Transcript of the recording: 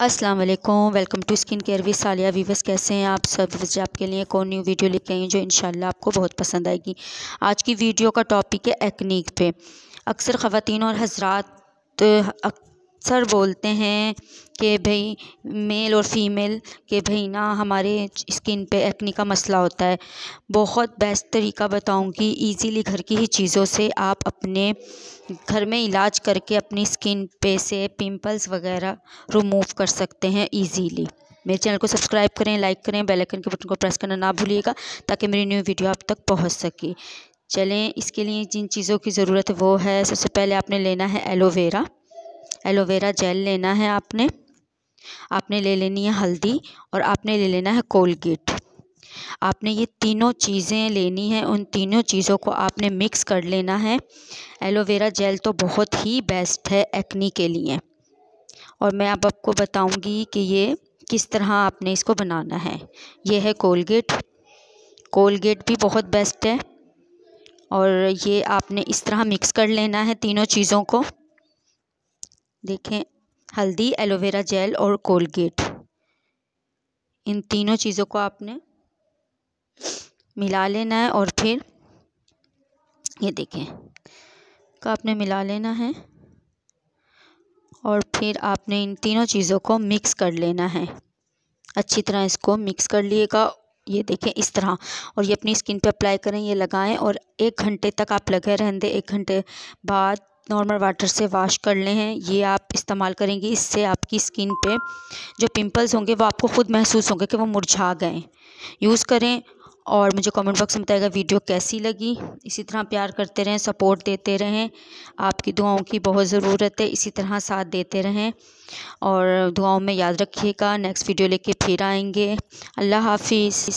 अस्सलाम वालेकुम welcome to skin care with Saliya viewers. कैसे हैं आप सब? वीवर्स आपके लिए कौन न्यू वीडियो लेके आई जो इंशाल्लाह आपको बहुत पसंद आएगी। आज की वीडियो का टॉपिक है एक्निक पे। अक्सर ख़वान और हजरात अक्सर बोलते हैं कि भाई मेल और फीमेल के भाई ना हमारे स्किन पे एक्नी का मसला होता है। बहुत बेस्ट तरीका बताऊँगी इजीली घर की ही चीज़ों से। आप अपने घर में इलाज करके अपनी स्किन पे से पिंपल्स वगैरह रिमूव कर सकते हैं इजीली मेरे चैनल को सब्सक्राइब करें लाइक करें बेल आइकन के बटन को प्रेस करना ना भूलिएगा ताकि मेरी न्यू वीडियो आप तक पहुँच सके। चलें, इसके लिए जिन चीज़ों की ज़रूरत है वो है, सबसे पहले आपने लेना है एलोवेरा एलोवेरा जेल लेना है आपने। आपने ले लेनी है हल्दी और आपने ले लेना है कोलगेट। आपने ये तीनों चीज़ें लेनी है, उन तीनों चीज़ों को आपने मिक्स कर लेना है। एलोवेरा जेल तो बहुत ही बेस्ट है एक्नी के लिए। और मैं अब आपको बताऊँगी कि ये किस तरह आपने इसको बनाना है। ये है कोलगेट। कोलगेट भी बहुत बेस्ट है। और ये आपने इस तरह मिक्स कर लेना है तीनों चीज़ों को। देखें, हल्दी एलोवेरा जेल और कोलगेट इन तीनों चीज़ों को आपने मिला लेना है और फिर ये देखें का आपने मिला लेना है और फिर आपने इन तीनों चीज़ों को मिक्स कर लेना है। अच्छी तरह इसको मिक्स कर लिएगा, ये देखें इस तरह। और ये अपनी स्किन पे अप्लाई करें, ये लगाएँ और एक घंटे तक आप लगे रहें दें एक घंटे बाद नॉर्मल वाटर से वॉश कर लें हैं। ये आप इस्तेमाल करेंगे इससे आपकी स्किन पे जो पिंपल्स होंगे वो आपको ख़ुद महसूस होंगे कि वो मुरझा गए। यूज़ करें और मुझे कमेंट बॉक्स में बताएगा वीडियो कैसी लगी। इसी तरह प्यार करते रहें सपोर्ट देते रहें। आपकी दुआओं की बहुत ज़रूरत है, इसी तरह साथ देते रहें। और दुआओं में याद रखिएगा। नेक्स्ट वीडियो लेके फिर आएँगे। अल्लाह हाफिज़।